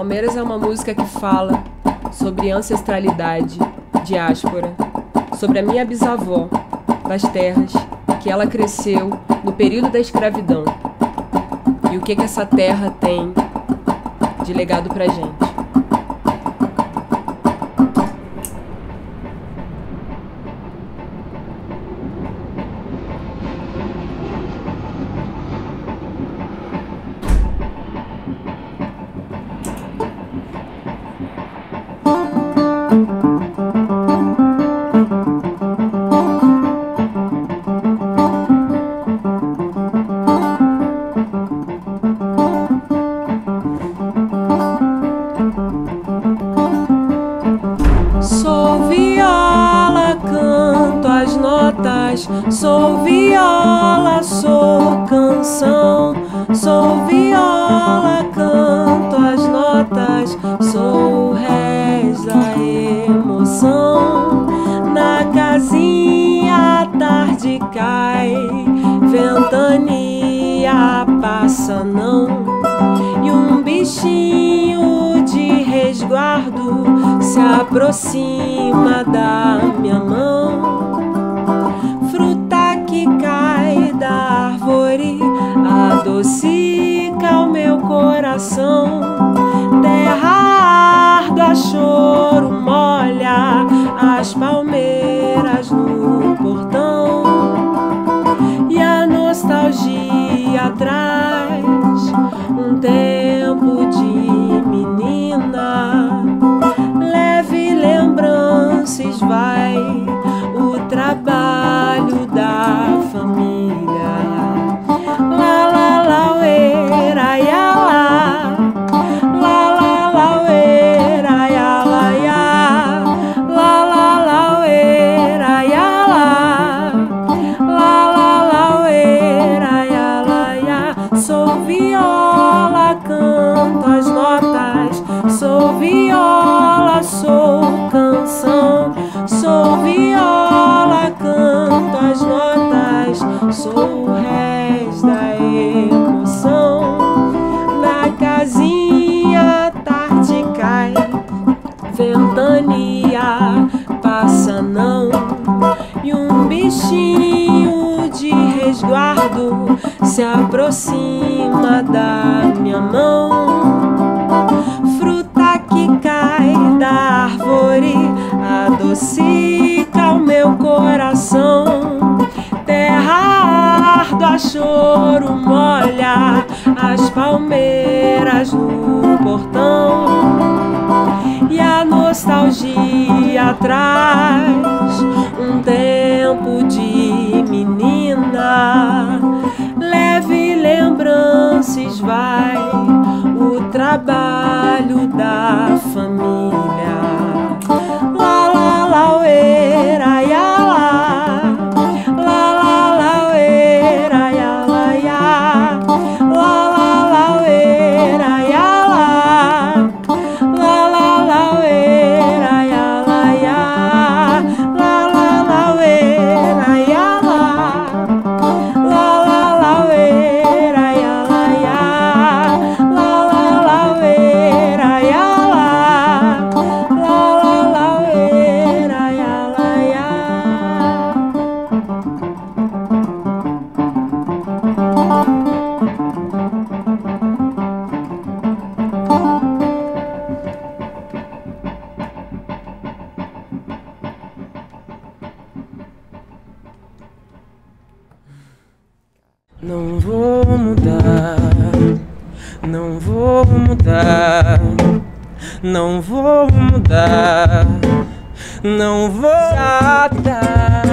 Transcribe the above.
Palmeiras é uma música que fala sobre ancestralidade, diáspora, sobre a minha bisavó das terras que ela cresceu no período da escravidão e o que que essa terra tem de legado pra gente. Sou viola, sou canção. Sou viola, canto as notas. Sou o da emoção. Na casinha a tarde cai, ventania passa não. E um bichinho de resguardo se aproxima da minha mão. Árvore adocica o meu coração. Terra árdua, choro molha as palmeiras Sou viola, canto as notas. Sou o réis da emoção. Na casinha tarde cai, ventania passa não. E um bichinho de resguardo se aproxima da minha mão. Adocica o meu coração. Terra árdua, choro molha as palmeiras no portão. E a nostalgia traz um tempo de menina. Leve lembranças vai o trabalho da família. Não vou mudar, não vou mudar, não vou mudar, não vou tá